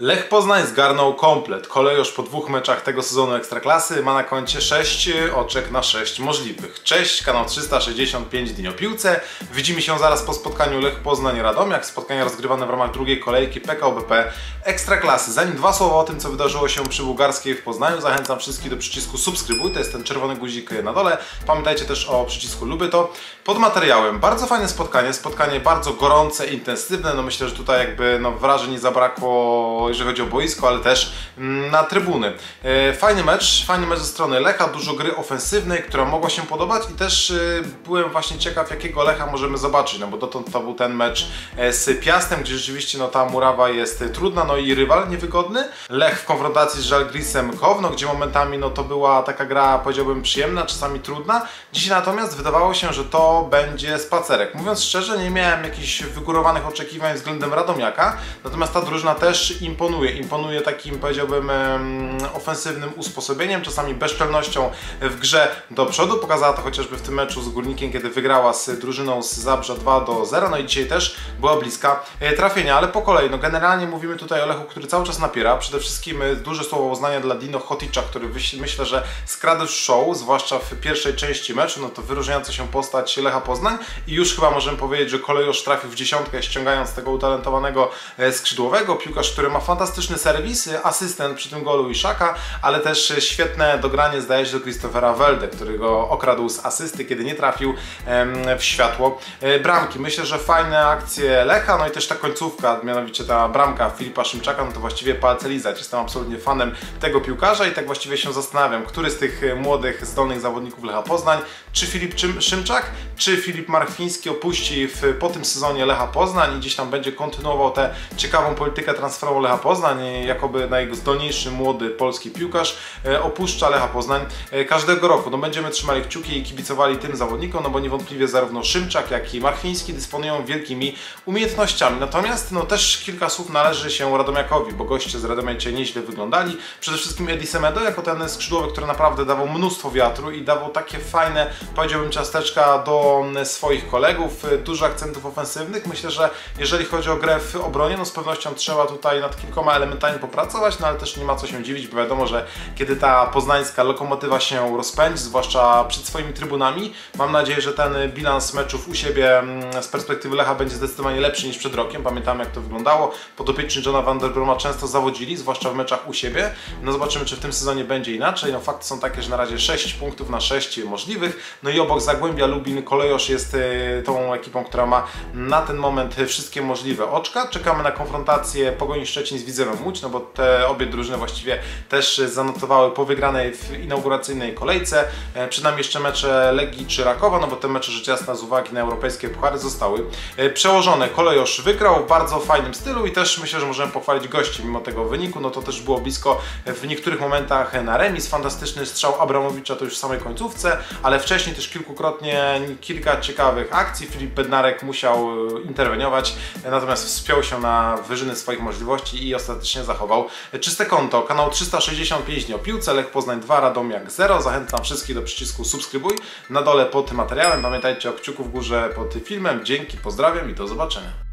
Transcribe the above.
Lech Poznań zgarnął komplet. Kolejosz po dwóch meczach tego sezonu Ekstraklasy ma na koncie 6 oczek na 6 możliwych. Cześć, kanał 365 dni o piłce. Widzimy się zaraz po spotkaniu Lech Poznań Radomiak. Spotkanie rozgrywane w ramach drugiej kolejki PKO BP Ekstraklasy. Zanim dwa słowa o tym, co wydarzyło się przy Bułgarskiej w Poznaniu, zachęcam wszystkich do przycisku subskrybuj. To jest ten czerwony guzik na dole. Pamiętajcie też o przycisku lubię to. Pod materiałem bardzo fajne spotkanie. Spotkanie bardzo gorące, intensywne. No myślę, że tutaj jakby no, wrażeń nie zabrakło jeżeli chodzi o boisko, ale też mm, na trybuny. E, fajny mecz, fajny mecz ze strony Lecha, dużo gry ofensywnej, która mogła się podobać i też e, byłem właśnie ciekaw, jakiego Lecha możemy zobaczyć, no bo dotąd to był ten mecz e, z Piastem, gdzie rzeczywiście no, ta murawa jest trudna, no i rywal niewygodny. Lech w konfrontacji z Żalgrisem Kowno, gdzie momentami no, to była taka gra, powiedziałbym, przyjemna, czasami trudna. Dzisiaj natomiast wydawało się, że to będzie spacerek. Mówiąc szczerze, nie miałem jakichś wygórowanych oczekiwań względem Radomiaka, natomiast ta drużyna też im imponuje. Imponuje takim, powiedziałbym, ofensywnym usposobieniem, czasami bezczelnością w grze do przodu. Pokazała to chociażby w tym meczu z Górnikiem, kiedy wygrała z drużyną z Zabrza 2 do 0. No i dzisiaj też była bliska e, trafienia, ale po kolei. No generalnie mówimy tutaj o Lechu, który cały czas napiera. Przede wszystkim e, duże słowo uznania dla Dino Hoticza, który myślę, że skradł show, zwłaszcza w pierwszej części meczu. No to wyróżniająca się postać Lecha Poznań i już chyba możemy powiedzieć, że kolejosz trafił w dziesiątkę, ściągając tego utalentowanego e, skrzydłowego. Piłkarz, który ma fantastyczny serwis, asystent przy tym golu Iszaka, ale też świetne dogranie zdaje się do Christophera Welde, który go okradł z asysty, kiedy nie trafił w światło e, bramki. Myślę, że fajne akcje Lecha, no i też ta końcówka, mianowicie ta bramka Filipa Szymczaka, no to właściwie palce lizać. Jestem absolutnie fanem tego piłkarza i tak właściwie się zastanawiam, który z tych młodych, zdolnych zawodników Lecha Poznań, czy Filip Szymczak, czy Filip Marchwiński opuści w, po tym sezonie Lecha Poznań i gdzieś tam będzie kontynuował tę ciekawą politykę transferową Lecha Poznań, jakoby najzdolniejszy młody polski piłkarz e, opuszcza Lecha Poznań e, każdego roku. No będziemy trzymali kciuki i kibicowali tym zawodnikom, no bo niewątpliwie zarówno Szymczak, jak i Marchwiński dysponują wielkimi umiejętnościami. Natomiast no też kilka słów należy się Radomiakowi, bo goście z Radomiacie nieźle wyglądali. Przede wszystkim Edi Semedo jako ten skrzydłowy, który naprawdę dawał mnóstwo wiatru i dawał takie fajne, powiedziałbym, ciasteczka do swoich kolegów, dużo akcentów ofensywnych. Myślę, że jeżeli chodzi o grę w obronie, no z pewnością trzeba tutaj nad kilkoma elementami popracować, no ale też nie ma co się dziwić, bo wiadomo, że kiedy ta poznańska lokomotywa się rozpędzi, zwłaszcza przed swoimi trybunami, mam nadzieję, że ten bilans meczów u siebie mm, z perspektywy Lecha będzie zdecydowanie lepszy niż przed rokiem. Pamiętamy jak to wyglądało. Podopieczni Johna van der Broma często zawodzili, zwłaszcza w meczach u siebie. No zobaczymy, czy w tym sezonie będzie inaczej. No fakty są takie, że na razie 6 punktów na 6 możliwych. No i obok Zagłębia Lubin Kolejosz jest e, tą ekipą, która ma na ten moment wszystkie możliwe oczka. Czekamy na konfrontację Pogoni Szczecin z Widzewem Łódź, no bo te obie drużyny właściwie też zanotowały po wygranej w inauguracyjnej kolejce. E, przed jeszcze mecze Legii czy Rakowa, no bo te mecze rzecz jasna z uwagi na europejskie puchary zostały e, przełożone. Kolejosz wygrał w bardzo fajnym stylu i też myślę, że możemy pochwalić gości mimo tego wyniku, no to też było blisko w niektórych momentach na remis. Fantastyczny strzał Abramowicza to już w samej końcówce, ale wcześniej też kilkukrotnie kilka ciekawych akcji. Filip Bednarek musiał e, interweniować, natomiast wspiął się na wyżyny swoich możliwości i ostatecznie zachował czyste konto. Kanał 365 dni o piłce, Lech Poznań 2, Radomiak 0. Zachęcam wszystkich do przycisku subskrybuj na dole pod materiałem. Pamiętajcie o kciuku w górze pod filmem. Dzięki, pozdrawiam i do zobaczenia.